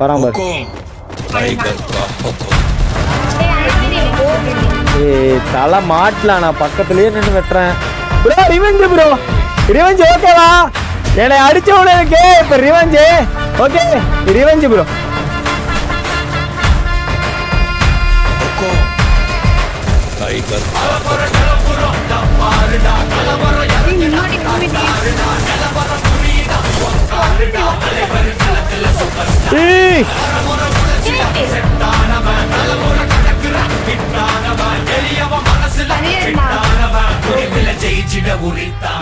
வரான் பாரு ஏய் தலை மாட்டலாம் நான் பக்கத்துலயே நின்று வெட்டுறேன். Bro revenge bro. ரிவெஞ்ச் ஓகேவா என்னை அடிச்ச உடனே இப்ப revenge okay revenge bro. Tiger இருந்தா ஜெயிச்சிட உரித்தா